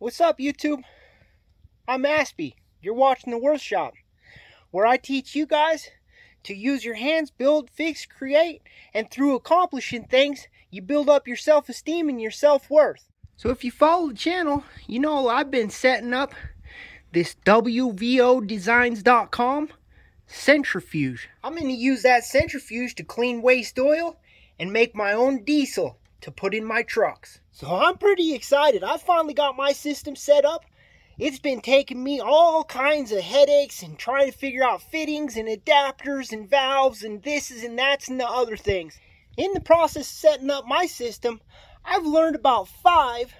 What's up, YouTube? I'm Aspie. You're watching The Worthshop, where I teach you guys to use your hands, build, fix, create, and through accomplishing things, you build up your self-esteem and your self-worth. So if you follow the channel, you know I've been setting up this WVOdesigns.com centrifuge. I'm going to use that centrifuge to clean waste oil and make my own diesel to put in my trucks. So I'm pretty excited. I finally got my system set up. It's been taking me all kinds of headaches and trying to figure out fittings and adapters and valves and this and that's and the other things. In the process setting up my system, I've learned about five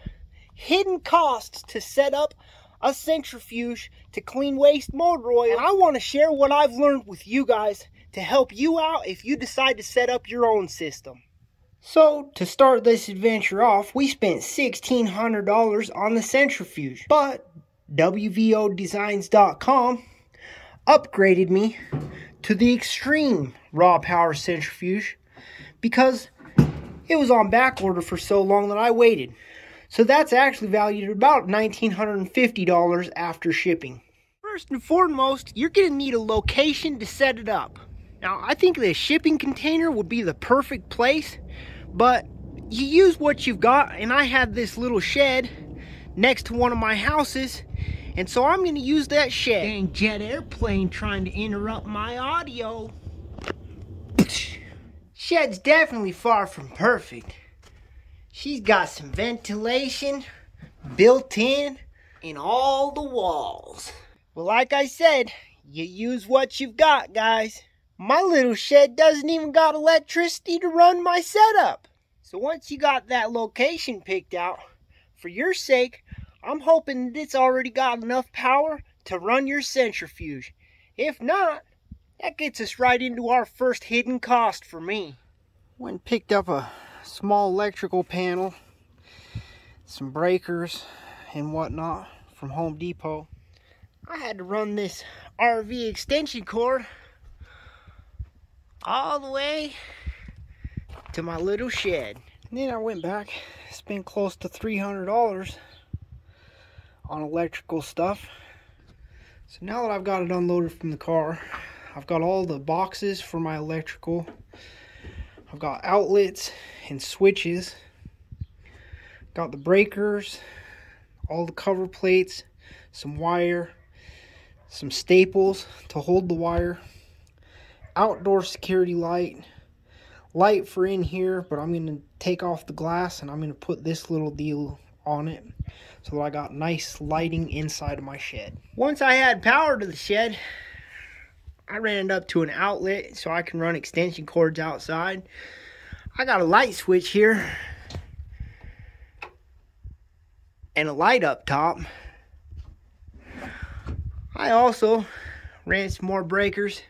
hidden costs to set up a centrifuge to clean waste motor oil. And I want to share what I've learned with you guys to help you out if you decide to set up your own system. So, to start this adventure off, we spent $1,600 on the centrifuge. But WVOdesigns.com upgraded me to the extreme raw power centrifuge because it was on back order for so long that I waited. So that's actually valued at about $1,950 after shipping. First and foremost, you're going to need a location to set it up. Now, I think the shipping container would be the perfect place, but you use what you've got, and I have this little shed next to one of my houses, and so I'm going to use that shed. Dang jet airplane trying to interrupt my audio. Shed's definitely far from perfect. She's got some ventilation built in in all the walls. Well, like I said, you use what you've got, guys. My little shed doesn't even got electricity to run my setup. So once you got that location picked out, for your sake, I'm hoping that it's already got enough power to run your centrifuge. If not, that gets us right into our first hidden cost for me. Went and picked up a small electrical panel, some breakers and whatnot from Home Depot. I had to run this RV extension cord all the way to my little shed. And then I went back, spent close to $300 on electrical stuff. So now that I've got it unloaded from the car, I've got all the boxes for my electrical. I've got outlets and switches. Got the breakers, all the cover plates, some wire, some staples to hold the wire, outdoor security light, light for in here, but I'm going to take off the glass and I'm going to put this little deal on it so that I got nice lighting inside of my shed. Once I had power to the shed, I ran it up to an outlet so I can run extension cords outside. I got a light switch here and a light up top. I also ran some more breakers,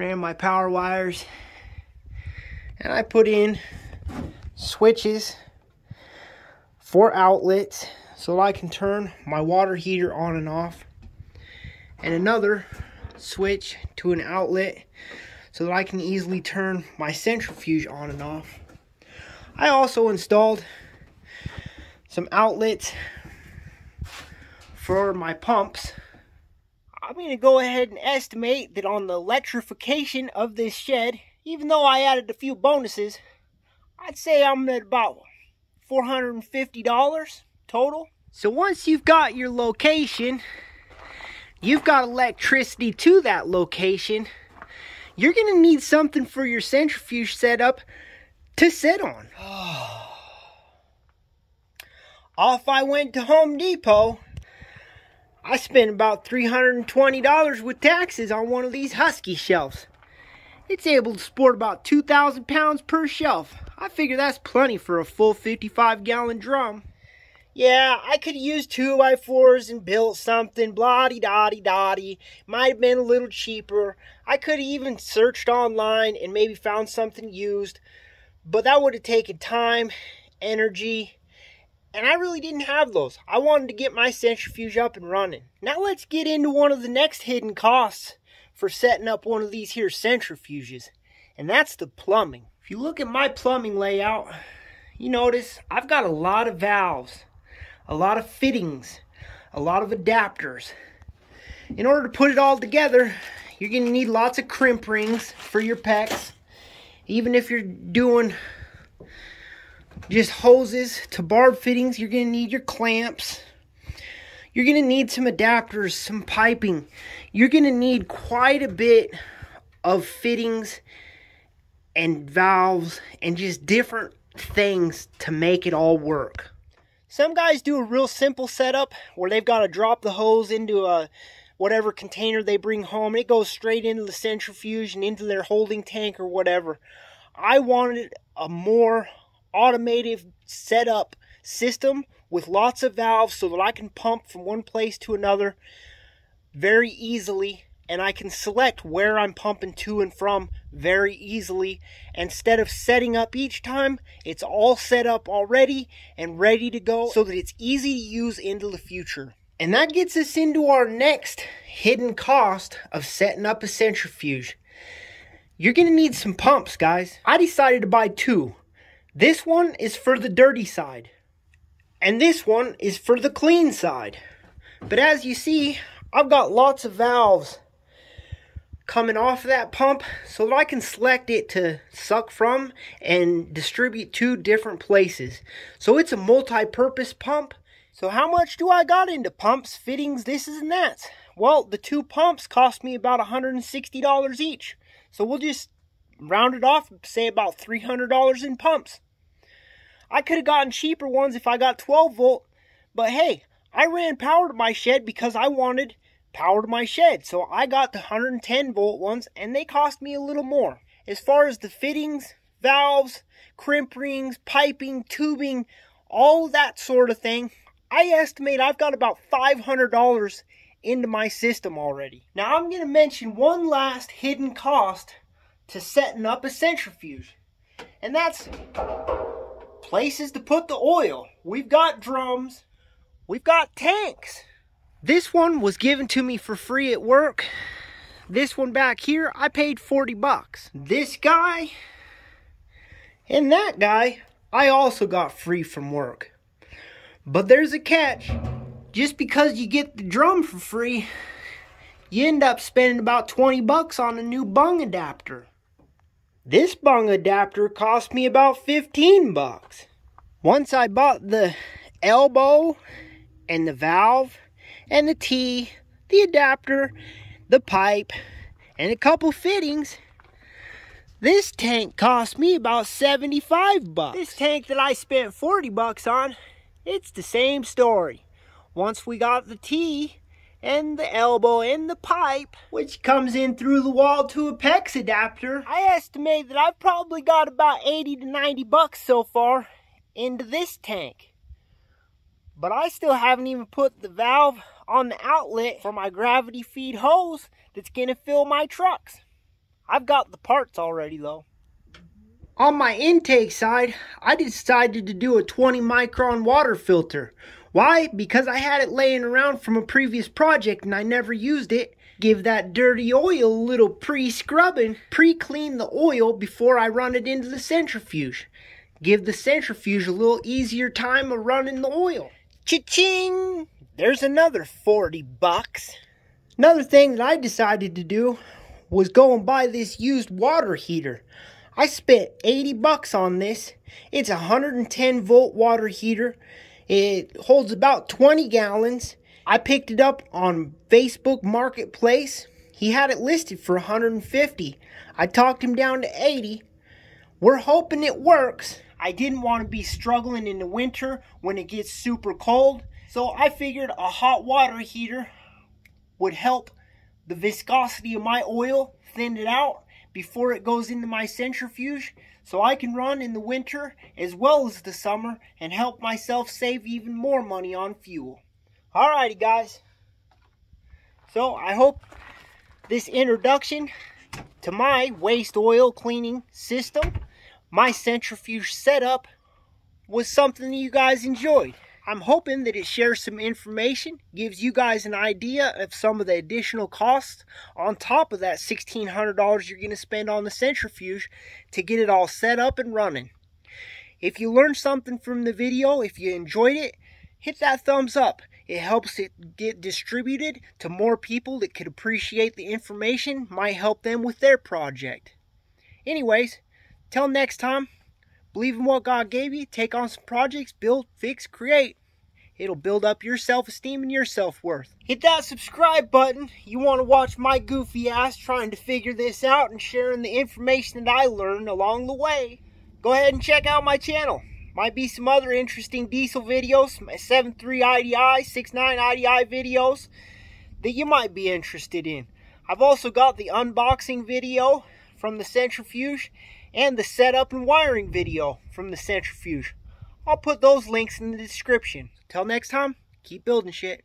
ran my power wires, and I put in switches for outlets so I can turn my water heater on and off and another switch to an outlet so that I can easily turn my centrifuge on and off. I also installed some outlets for my pumps. I'm going to go ahead and estimate that on the electrification of this shed, even though I added a few bonuses, I'd say I'm at about $450 total. So once you've got your location, you've got electricity to that location, you're going to need something for your centrifuge setup to sit on. Off I went to Home Depot. I spent about $320 with taxes on one of these Husky shelves. It's able to sport about 2,000 pounds per shelf. I figure that's plenty for a full 55 gallon drum. Yeah, I could used 2x4s and built something, blah de dotty dotty. Might have been a little cheaper. I could have even searched online and maybe found something used. But that would have taken time, energy, and I really didn't have those. I wanted to get my centrifuge up and running. Now let's get into one of the next hidden costs for setting up one of these here centrifuges. And that's the plumbing. If you look at my plumbing layout, you notice I've got a lot of valves a lot of fittings, a lot of adapters. In order to put it all together, you're going to need lots of crimp rings for your PEX. Even if you're doing just hoses to barb fittings, you're going to need your clamps. You're going to need some adapters, some piping. You're going to need quite a bit of fittings and valves and just different things to make it all work. Some guys do a real simple setup where they've got to drop the hose into a whatever container they bring home. and It goes straight into the centrifuge and into their holding tank or whatever. I wanted a more automated setup system with lots of valves so that I can pump from one place to another very easily and I can select where I'm pumping to and from very easily. Instead of setting up each time, it's all set up already and ready to go so that it's easy to use into the future. And that gets us into our next hidden cost of setting up a centrifuge. You're to need some pumps, guys. I decided to buy two. This one is for the dirty side. And this one is for the clean side. But as you see, I've got lots of valves coming off of that pump so that I can select it to suck from and distribute to different places. So it's a multi-purpose pump. So how much do I got into pumps, fittings, this and that? Well, the two pumps cost me about $160 each. So we'll just round it off, say about $300 in pumps. I could have gotten cheaper ones if I got 12 volt, but hey, I ran power to my shed because I wanted power to my shed. So I got the 110 volt ones and they cost me a little more. As far as the fittings, valves, crimp rings, piping, tubing, all that sort of thing, I estimate I've got about $500 into my system already. Now I'm going to mention one last hidden cost to setting up a centrifuge. And that's places to put the oil. We've got drums. We've got tanks. This one was given to me for free at work. This one back here, I paid 40 bucks. This guy and that guy, I also got free from work. But there's a catch. Just because you get the drum for free, you end up spending about 20 bucks on a new bung adapter. This bung adapter cost me about 15 bucks. Once I bought the elbow and the valve and the T, the adapter, the pipe, and a couple fittings. This tank cost me about 75 bucks. This tank that I spent 40 bucks on, it's the same story. Once we got the T and the elbow and the pipe, which comes in through the wall to a PEX adapter, I estimate that I've probably got about 80 to 90 bucks so far into this tank. But I still haven't even put the valve on the outlet for my gravity feed hose that's going to fill my trucks. I've got the parts already though. On my intake side, I decided to do a 20 micron water filter. Why? Because I had it laying around from a previous project and I never used it. Give that dirty oil a little pre-scrubbing. Pre-clean the oil before I run it into the centrifuge. Give the centrifuge a little easier time of running the oil. Cha-ching! There's another 40 bucks. Another thing that I decided to do was go and buy this used water heater. I spent 80 bucks on this. It's a 110 volt water heater. It holds about 20 gallons. I picked it up on Facebook Marketplace. He had it listed for 150. I talked him down to 80. We're hoping it works. I didn't want to be struggling in the winter when it gets super cold. So I figured a hot water heater would help the viscosity of my oil thin it out before it goes into my centrifuge so I can run in the winter as well as the summer and help myself save even more money on fuel. Alrighty guys. So I hope this introduction to my waste oil cleaning system, my centrifuge setup, was something that you guys enjoyed. I'm hoping that it shares some information, gives you guys an idea of some of the additional costs on top of that $1,600 you're going to spend on the centrifuge to get it all set up and running. If you learned something from the video, if you enjoyed it, hit that thumbs up. It helps it get distributed to more people that could appreciate the information, might help them with their project. Anyways, till next time, believe in what God gave you, take on some projects, build, fix, create. It'll build up your self-esteem and your self-worth. Hit that subscribe button. You want to watch my goofy ass trying to figure this out and sharing the information that I learned along the way. Go ahead and check out my channel. Might be some other interesting diesel videos, my 7.3 IDI, 6.9 IDI videos that you might be interested in. I've also got the unboxing video from the centrifuge and the setup and wiring video from the centrifuge. I'll put those links in the description. Till next time, keep building shit.